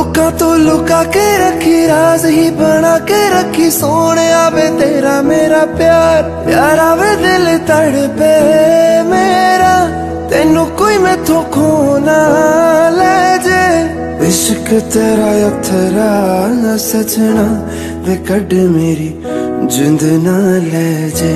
ਲੋਕਾਂ ਤੋਂ ਲੁਕਾ ਕੇ ਰੱਖੀ, ਰਾਜ਼ ਹੀ ਬਣਾ ਕੇ ਰੱਖੀ ਸੋਹਣਿਆ ਵੇ ਤੇਰਾ ਮੇਰਾ ਪਿਆਰ, ਪਿਆਰਾ ਵੇ ਦਿਲ ਤੜਪੇ ਮੇਰਾ, ਤੈਨੂੰ ਕੋਈ ਮੈਥੋਂ ਖੋਣਾ ਲੈ ਜੇ। ਇਸ਼ਕ ਤੇਰਾ ਅਥਰਾ ਨਾ ਸਜਣਾ, ਵੇ ਕੱਢ ਮੇਰੀ ਜਿੰਦ ਨਾ ਲੈ ਜੇ।